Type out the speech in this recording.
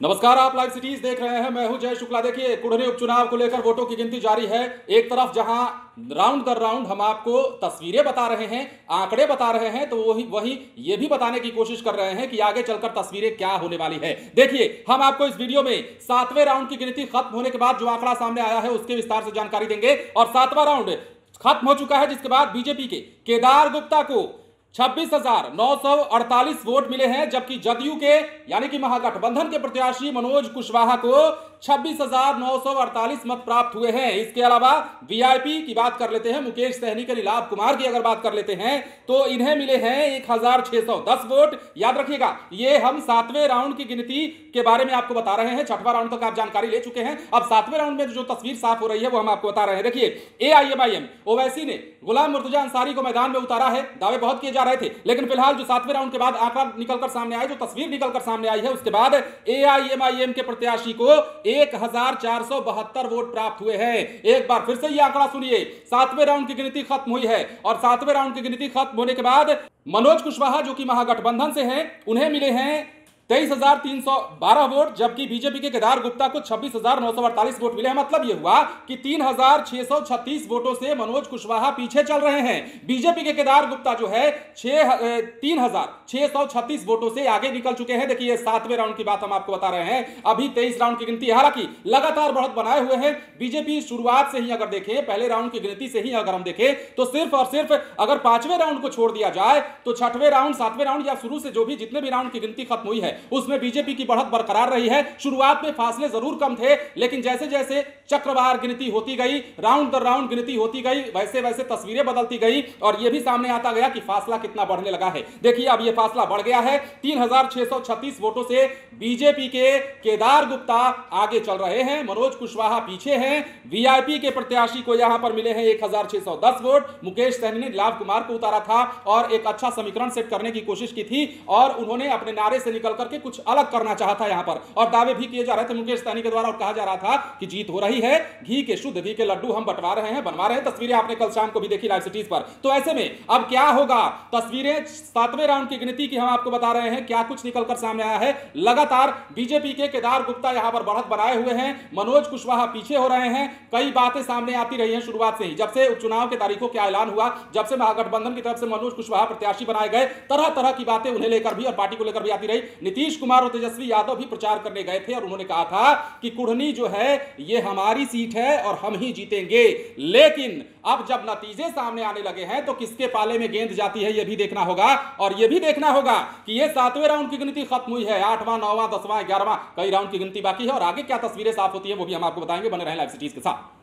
नमस्कार, आप live cities देख रहे हैं। मैं हूँ जय शुक्ला। देखिए, कुढ़नी उपचुनाव को लेकर वोटों की गिनती जारी है। एक तरफ़ जहाँ राउंड दर राउंड हम आपको तस्वीरें बता रहे हैं, आंकड़े बता रहे हैं तो वही वही ये भी बताने की कोशिश कर रहे हैं कि आगे चलकर तस्वीरें क्या होने वाली है। देखिए, हम आपको इस वीडियो में सातवें राउंड की गिनती खत्म होने के बाद जो आंकड़ा सामने आया है, उसके विस्तार से जानकारी देंगे। और सातवां राउंड खत्म हो चुका है, जिसके बाद बीजेपी के केदार गुप्ता को छब्बीस हज़ार नौ सौ अड़तालीस वोट मिले हैं, जबकि जदयू के, यानी कि महागठबंधन के प्रत्याशी मनोज कुशवाहा को छब्बीस हज़ार नौ सौ अड़तालीस मत प्राप्त हुए हैं। इसके अलावा वीआईपी की बात कर लेते हैं। मुकेश सहनी के नीलाभ कुमार की अगर बात कर लेते हैं तो इन्हें मिले हैं एक हज़ार छह सौ दस वोट। याद रखिएगा, ये हम सातवें राउंड की गिनती के बारे में आपको बता रहे हैं। छठवां राउंड तक आप जानकारी ले चुके हैं। अब सातवें राउंड में जो तस्वीर साफ़ हो रही है, वो हम आपको बता रहे हैं। देखिए A I M I M Owaisi ने गुलाम मुर्तजा अंसारी को मैदान में उतारा है। दावे बहुत किए जा रहे थे, लेकिन फ़िलहाल जो सातवें राउंड के बाद आंकड़ा निकलकर सामने आए जो तस्वीर निकलकर सामने आई है, उसके बाद ए आई एम आई एम के प्रत्याशी को एक हज़ार चार सौ बहत्तर वोट प्राप्त हुए हैं। एक बार फिर से यह आंकड़ा सुनिए। सातवें राउंड की गिनती खत्म हुई है और सातवें राउंड की गिनती खत्म होने के बाद मनोज कुशवाहा, जो कि महागठबंधन से हैं, उन्हें मिले हैं तेईस हज़ार तीन सौ बारह वोट, जबकि बीजेपी के केदार गुप्ता को छब्बीस हज़ार नौ सौ अड़तालीस वोट मिले हैं। मतलब यह हुआ कि तीन हज़ार छह सौ छत्तीस वोटों से मनोज कुशवाहा पीछे चल रहे हैं। बीजेपी के केदार गुप्ता जो है, छह तीन हज़ार छह सौ छत्तीस वोटों से आगे निकल चुके हैं। देखिए सातवें राउंड की बात हम आपको बता रहे हैं। अभी तेईस राउंड की गिनती हालाँकि लगातार बढ़त बनाए हुए हैं। बीजेपी शुरुआत से ही अगर देखें, पहले राउंड की गिनती से ही अगर हम देखें तो सिर्फ़ और सिर्फ़ अगर पाँचवें राउंड को छोड़ दिया जाए तो छठवें राउंड, सातवें राउंड या शुरू से जो भी जितने भी राउंड की गिनती खत्म हुई है उसमें बीजेपी की बढ़त बरकरार रही है। शुरुआत में फासले ज़रूर कम थे, लेकिन जैसे जैसे चक्रवार गिनती होती गई, राउंड दर राउंड गिनती होती गई वैसे वैसे तस्वीरें बदलती गई और यह भी सामने आता गया कि फासला कितना बढ़ने लगा है। देखिए, अब यह फासला बढ़ गया है। तीन वोटों से बीजेपी के केदार गुप्ता आगे चल रहे हैं। मनोज कुशवाहा पीछे हैं। वीआईपी के प्रत्याशी को यहाँ पर मिले हैं एक हज़ार छह सौ दस वोट। मुकेश सहनी ने लाभ कुमार को उतारा था और एक अच्छा समीकरण सेट करने की कोशिश की थी और उन्होंने अपने नारे से निकल करके कुछ अलग करना चाहता यहाँ पर। और दावे भी किए जा रहे थे मुकेश सहनी के द्वारा और कहा जा रहा था कि जीत हो रही है। घी के शुद्ध, घी के लड्डू हम बंटवा रहे हैं, बनवा रहे हैं। तस्वीरें आपने कल शाम को भी देखी लाइव सिटीज़ पर। तो ऐसे में अब क्या होगा? तस्वीरें सातवें राउंड की गिनती की हम आपको बता रहे हैं। क्या कुछ निकलकर सामने आया है? लगातार बीजेपी के केदार गुप्ता यहाँ पर बढ़त बनाए हुए हैं। मनोज कुशवाहा पीछे हो रहे हैं। कई बातें सामने आती रही हैं शुरुआत से ही। जब से उपचुनाव के तारीखों का ऐलान हुआ, जब से महागठबंधन की तरफ़ से मनोज कुशवाहा प्रत्याशी बनाए गए तरह तरह की बातें उन्हें लेकर भी और पार्टी को लेकर भी आती रही। नीतीश कुमार और तेजस्वी यादव भी प्रचार करने गए थे और उन्होंने कहा था कि कुढ़नी जो है, ये हमारी सीट है और हम ही जीतेंगे। लेकिन अब जब नतीजे सामने आने लगे हैं तो किसके पाले में गेंद जाती है यह भी देखना होगा। और यह भी देखना होगा कि यह सातवें राउंड की गिनती खत्म हुई है। आठवां, नौवां, दसवां, ग्यारहवां, कई राउंड की गिनती बाकी है और आगे क्या तस्वीरें साफ़ होती है, वो भी हम आपको बताएँगे। बने रहे लाइव सिटीज़ के साथ।